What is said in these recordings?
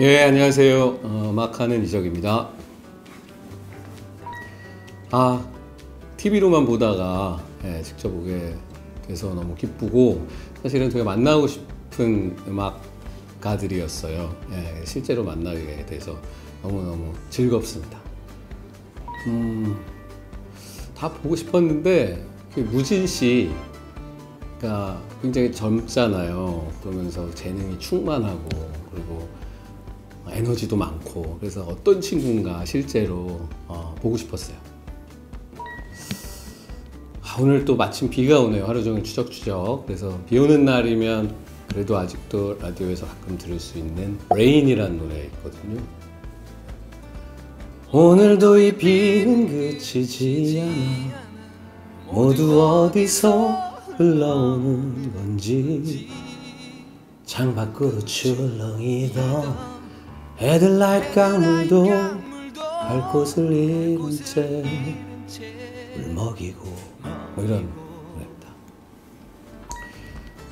예, 안녕하세요. 어, 막하는 이적입니다. 아, TV로만 보다가 예, 직접 보게 돼서 너무 기쁘고 사실은 되게 만나고 싶은 음악가들이었어요. 예, 실제로 만나게 돼서 너무너무 즐겁습니다. 음, 다 보고 싶었는데 그 무진 씨가 굉장히 젊잖아요. 그러면서 재능이 충만하고 그리고 에너지도 많고 그래서 어떤 친구인가 실제로 어, 보고 싶었어요. 아, 오늘 또 마침 비가 오네요. 하루 종일 추적추적. 그래서 비 오는 날이면 그래도 아직도 라디오에서 가끔 들을 수 있는 Rain이라는 노래 있거든요. 오늘도 이 비는 그치지 않아 모두 어디서 흘러오는 건지 창밖으로 출렁이던 헤드라이트 강물도 갈 곳을 잃은 채 울먹이고 뭐 이런 노래입니다.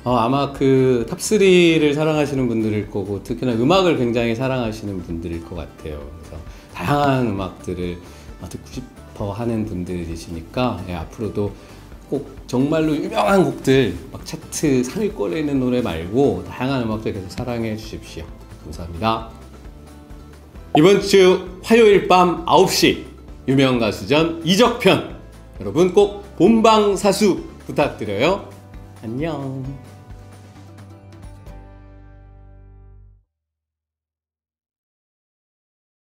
어, 아마 그 Top 3를 사랑하시는 분들일 거고 특히나 음악을 굉장히 사랑하시는 분들일 것 같아요. 그래서 다양한 음악들을 듣고 싶어 하는 분들이시니까 예, 앞으로도 꼭 정말로 유명한 곡들 막 차트 상위권에 있는 노래 말고 다양한 음악들 계속 사랑해 주십시오. 감사합니다. 이번 주 화요일 밤 9시 유명 가수전 이적편 여러분 꼭 본방사수 부탁드려요. 안녕.